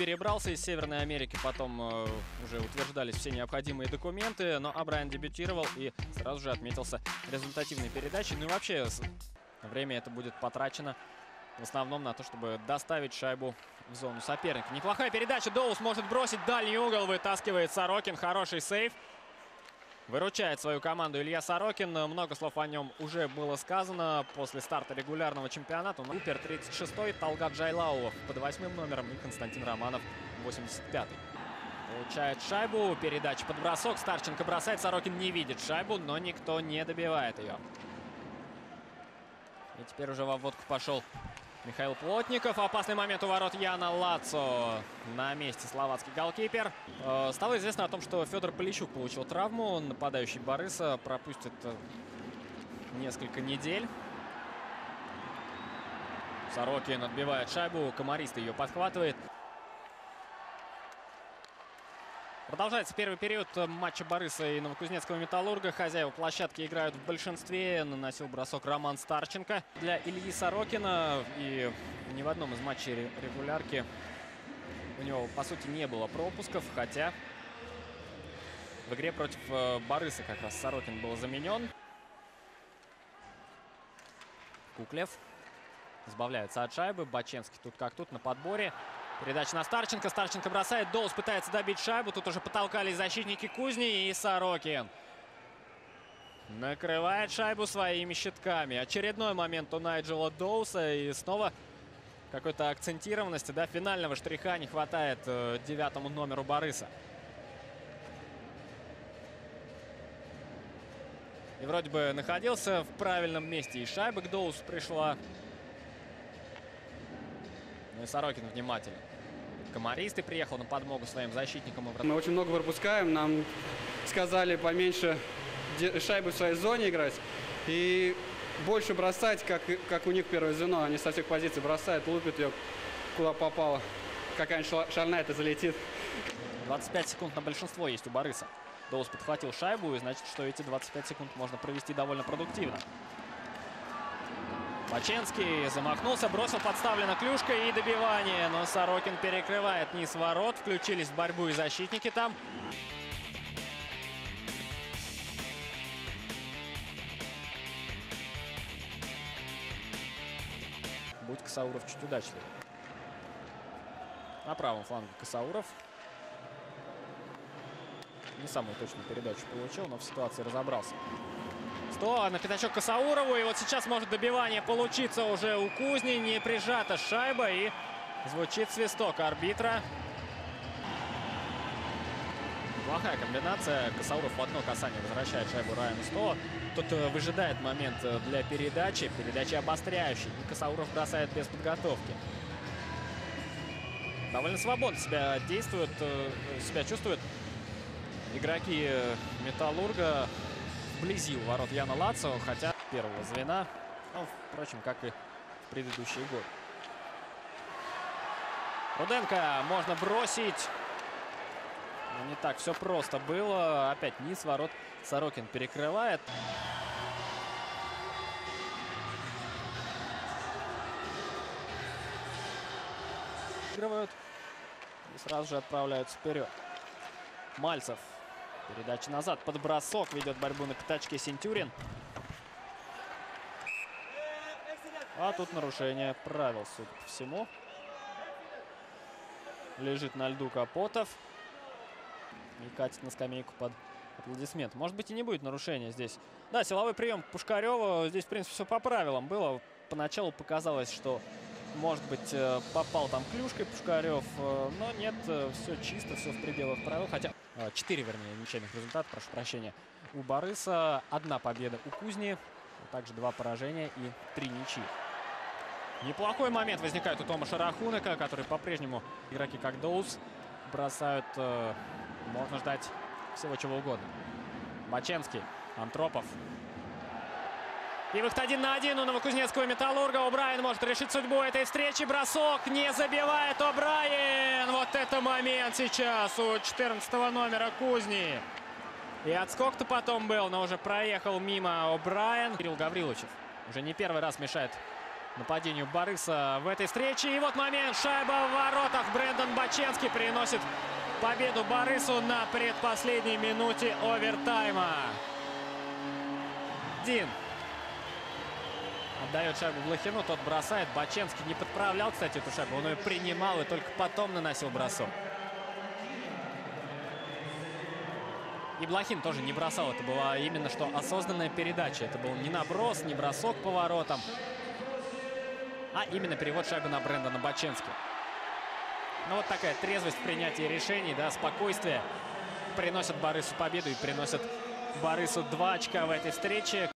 перебрался из Северной Америки, потом э, уже утверждались все необходимые документы, но Абрайан дебютировал и сразу же отметился результативной передачей. Ну и вообще время это будет потрачено в основном на то, чтобы доставить шайбу в зону соперника. Неплохая передача, Доус может бросить дальний угол, вытаскивает Сорокин, хороший сейф. Выручает свою команду Илья Сорокин. Много слов о нем уже было сказано после старта регулярного чемпионата. Купер 36-й, Талгат Жайлауов под восьмым номером и Константин Романов 85-й. Получает шайбу, передача под бросок. Старченко бросает, Сорокин не видит шайбу, но никто не добивает ее. И теперь уже в обводку пошел Михаил Плотников. Опасный момент у ворот Яна Лацо. На месте словацкий голкипер. Э, Стало известно о том, что Федор Полищук получил травму. Нападающий Бориса пропустит э, несколько недель. Сорокин отбивает шайбу. Комарист ее подхватывает. Продолжается первый период матча Бориса и Новокузнецкого Металлурга. Хозяева площадки играют в большинстве. Наносил бросок Роман Старченко для Ильи Сорокина. И ни в одном из матчей ре- регулярки у него, по сути, не было пропусков. Хотя в игре против э, Бориса как раз Сорокин был заменен. Куклев избавляется от шайбы. Баченский тут как тут на подборе. Передача на Старченко. Старченко бросает. Доус пытается добить шайбу. Тут уже потолкались защитники Кузни и Сорокин. Накрывает шайбу своими щитками. Очередной момент у Найджела Доуса. И снова какой-то акцентированности, да, финального штриха не хватает э, девятому номеру Бориса. И вроде бы находился в правильном месте. И шайба к Доусу пришла. Ну и Сорокин внимателен. Комаристый приехал на подмогу своим защитникам. и Мы очень много пропускаем, нам сказали поменьше шайбы в своей зоне играть и больше бросать, как, как у них первое звено. Они со всех позиций бросают, лупят ее куда попало. Какая-нибудь шальная это залетит. 25 секунд на большинство есть у Бориса. Доус подхватил шайбу, и значит, что эти 25 секунд можно провести довольно продуктивно. Маченский замахнулся, бросил подставлена клюшка и добивание. Но Сорокин перекрывает низ ворот. Включились в борьбу и защитники там. Будь Касауров чуть удачливее. На правом фланге Касауров. Не самую точную передачу получил, но в ситуации разобрался. 100 на пятачок Касаурову. И вот сейчас может добивание получиться уже у Кузни. Не прижата шайба. И звучит свисток арбитра. Плохая комбинация. Касауров в одно касание возвращает шайбу Райану 100. Тут э, выжидает момент э, для передачи. Передача обостряющей. И Касауров бросает без подготовки. Довольно свободно себя действуют, э, себя чувствуют игроки Металлурга вблизи у ворот Яна Лацо, хотя первого звена, ну, впрочем, как и в предыдущие годы. Руденко можно бросить. Не так все просто было. Опять низ ворот Сорокин перекрывает. Выигрывают и сразу же отправляются вперед. Мальцев. Передача назад. Под бросок ведет борьбу на пятачке Сентюрин. А тут нарушение правил, судя по всему. Лежит на льду Капотов. И катит на скамейку под аплодисмент. Может быть и не будет нарушения здесь. Да, силовой прием Пушкарева. Здесь, в принципе, все по правилам было. Поначалу показалось, что, может быть, э, попал там клюшкой Пушкарев. э, Но нет, все чисто, все в пределах правил. Хотя, э, четыре, вернее, ничейных результатов, прошу прощения, у Борыса. Одна победа у Кузни. а также два поражения и три ничьи. Неплохой момент возникает у Томаша Рахунека, который по-прежнему игроки как Доус бросают. э, можно ждать всего чего угодно. Баченский, Антропов. И выход один на один у Новокузнецкого Металлурга. О'Брайен может решить судьбу этой встречи. Бросок не забивает О'Брайен. Это момент сейчас у 14 номера Кузни. И отскок-то потом был, но уже проехал мимо О'Брайен. Кирилл Гавриловичев уже не первый раз мешает нападению Барыса в этой встрече. И вот момент. Шайба в воротах. Брэндон Баченский приносит победу Барысу на предпоследней минуте овертайма. Дин отдает шайбу Блохину. Тот бросает. Баченский не подправлял, кстати, эту шайбу. Он ее принимал и только потом наносил бросок. И Блохин тоже не бросал. Это была именно что осознанная передача. Это был не наброс, не бросок по воротам, а именно перевод шайбы на Брэндона Баченски. Ну вот такая трезвость в принятии решений, да, спокойствие приносят Барысу победу и приносят Барысу два очка в этой встрече.